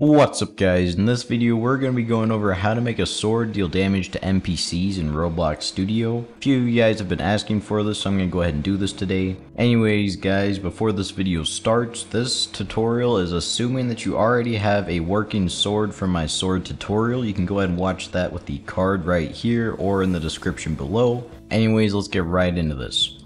What's up guys, in this video we're going to be going over how to make a sword deal damage to NPCs in Roblox Studio. A few of you guys have been asking for this so I'm going to go ahead and do this today. Anyways guys, before this video starts, this tutorial is assuming that you already have a working sword from my sword tutorial. You can go ahead and watch that with the card right here or in the description below. Anyways, let's get right into this.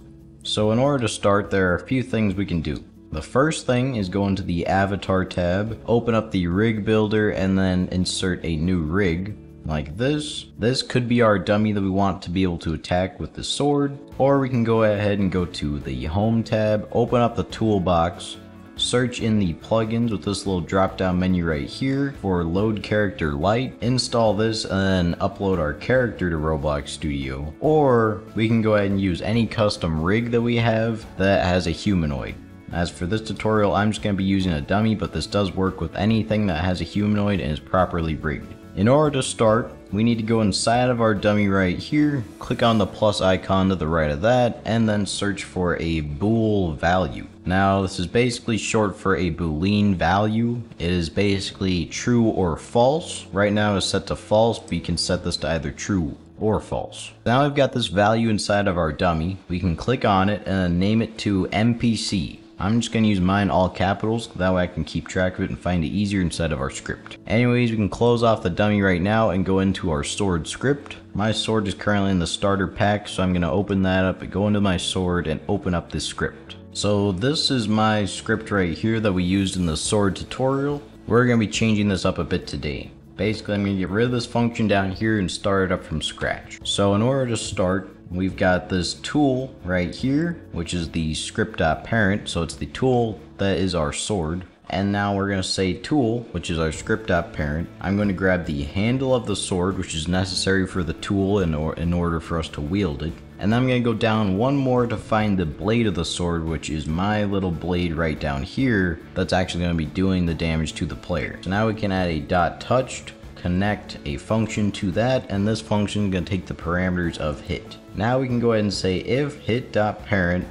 So in order to start, there are a few things we can do. The first thing is go into the avatar tab, open up the rig builder and then insert a new rig like this. This could be our dummy that we want to be able to attack with the sword or we can go ahead and go to the home tab, open up the toolbox, search in the plugins with this little drop down menu right here for Load Character Lite, install this and then upload our character to Roblox Studio. Or we can go ahead and use any custom rig that we have that has a humanoid. As for this tutorial, I'm just going to be using a dummy, but this does work with anything that has a humanoid and is properly rigged. In order to start, we need to go inside of our dummy right here, click on the plus icon to the right of that, and then search for a bool value. Now, this is basically short for a boolean value. It is basically true or false. Right now it's set to false, but you can set this to either true or false. Now we've got this value inside of our dummy. We can click on it and name it to NPC. I'm just going to use mine all capitals, that way I can keep track of it and find it easier inside of our script. Anyways, we can close off the dummy right now and go into our sword script. My sword is currently in the starter pack, so I'm going to open that up and go into my sword and open up this script. So this is my script right here that we used in the sword tutorial. We're going to be changing this up a bit today. Basically, I'm to get rid of this function down here and start it up from scratch. So in order to start, we've got this tool right here, which is the script.parent. So it's the tool that is our sword. And now we're going to say tool, which is our script.parent. I'm going to grab the handle of the sword, which is necessary for the tool in, or in order for us to wield it. And then I'm going to go down one more to find the blade of the sword, which is my little blade right down here. That's actually going to be doing the damage to the player. So now we can add a dot touched, connect a function to that, and this function is going to take the parameters of hit. Now we can go ahead and say if hit.parent parent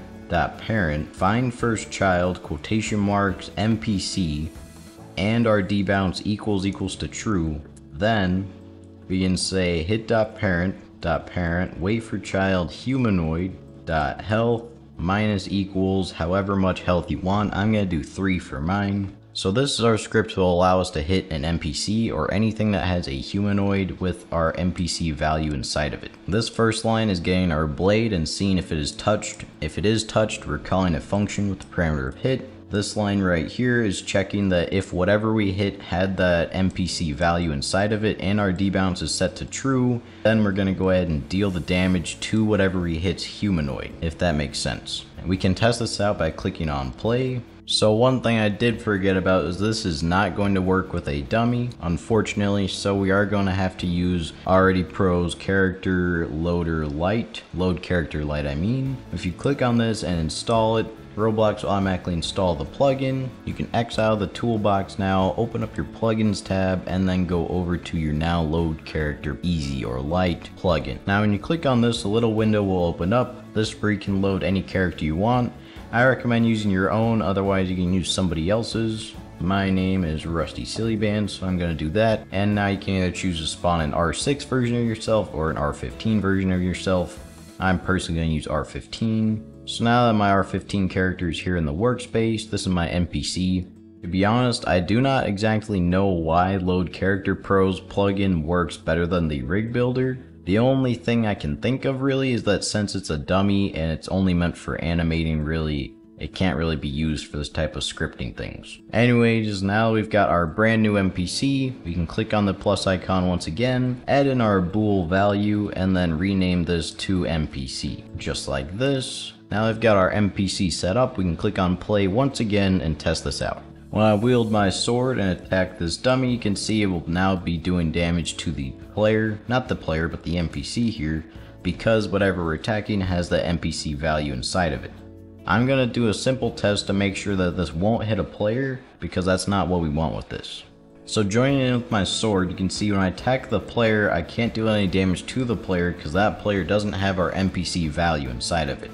find first child quotation marks NPC and our debounce equals equals to true then we can say hit dot parent dot parent wait for child humanoid dot health minus equals however much health you want. I'm gonna do three for mine so this is our script will allow us to hit an NPC or anything that has a humanoid with our NPC value inside of it. This first line is getting our blade and seeing if it is touched. If it is touched, we're calling a function with the parameter of hit. This line right here is checking that if whatever we hit had that NPC value inside of it and our debounce is set to true, then we're going to go ahead and deal the damage to whatever we hit's humanoid, if that makes sense. We can test this out by clicking on play. So one thing I did forget about is this is not going to work with a dummy, unfortunately, so we are going to have to use AlreadyPro's character loader light, Load Character Lite I mean. If you click on this and install it, Roblox will automatically install the plugin. You can X out of the toolbox now, open up your plugins tab, and then go over to your now load character easy or light plugin. Now when you click on this, a little window will open up. This where you can load any character you want. I recommend using your own, otherwise you can use somebody else's. My name is Rusty Sillyband, so I'm going to do that. And now you can either choose to spawn an R6 version of yourself or an R15 version of yourself. I'm personally going to use R15. So now that my R15 character is here in the workspace, this is my NPC. To be honest, I do not exactly know why Load Character Pro's plugin works better than the rig builder. The only thing I can think of really is that since it's a dummy and it's only meant for animating really, it can't really be used for this type of scripting things. Anyways, now we've got our brand new NPC, we can click on the plus icon once again, add in our bool value, and then rename this to NPC. Just like this. Now we've got our NPC set up, we can click on play once again and test this out. When I wield my sword and attack this dummy, you can see it will now be doing damage to the player, not the player, but the NPC here, because whatever we're attacking has the NPC value inside of it. I'm going to do a simple test to make sure that this won't hit a player, because that's not what we want with this. So joining in with my sword, you can see when I attack the player, I can't do any damage to the player because that player doesn't have our NPC value inside of it.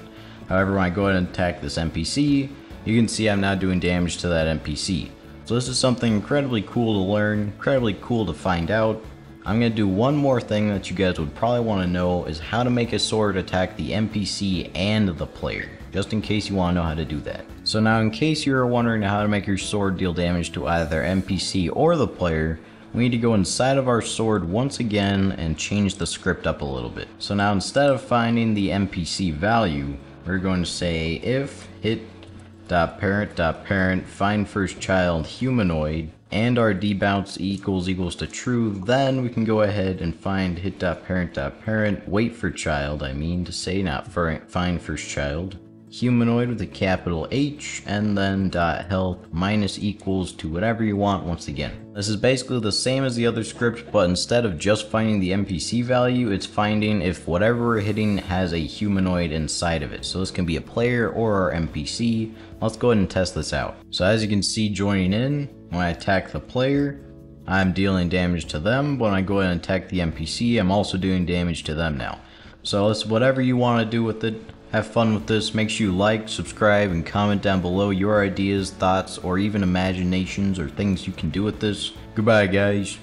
However, when I go ahead and attack this NPC, you can see I'm now doing damage to that NPC. So this is something incredibly cool to learn, incredibly cool to find out. I'm going to do one more thing that you guys would probably want to know is how to make a sword attack the NPC and the player, just in case you want to know how to do that. So now in case you're wondering how to make your sword deal damage to either NPC or the player, we need to go inside of our sword once again and change the script up a little bit. So now instead of finding the NPC value, we're going to say if hit dot parent dot parent find first child humanoid and our debounce equals equals to true then we can go ahead and find hit dot parent dot parent wait for child i mean to say not for find first child humanoid with a capital H, and then dot health minus equals to whatever you want once again. This is basically the same as the other script, but instead of just finding the NPC value, it's finding if whatever we're hitting has a humanoid inside of it. So this can be a player or our NPC. Let's go ahead and test this out. So as you can see joining in, when I attack the player, I'm dealing damage to them. When I go ahead and attack the NPC, I'm also doing damage to them now. So it's whatever you want to do with it. Have fun with this. Make sure you like, subscribe, and comment down below your ideas, thoughts, or even imaginations or things you can do with this. Goodbye, guys.